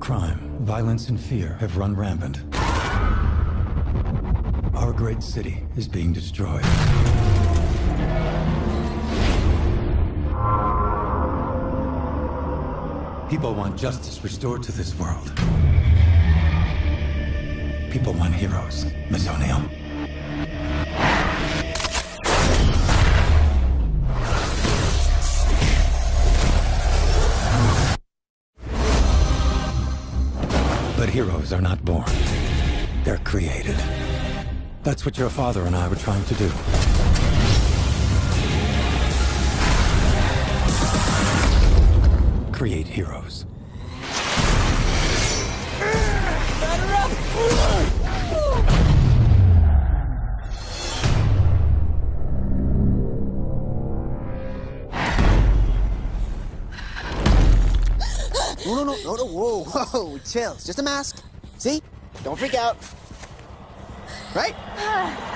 crime, violence, and fear have run rampant. Our great city is being destroyed. People want justice restored to this world. People want heroes, Miss O'Neill. But heroes are not born. They're created. That's what your father and I were trying to do. Create heroes. No, no, no, no, no, whoa, whoa, chill. It's just a mask. See? Don't freak out. Right?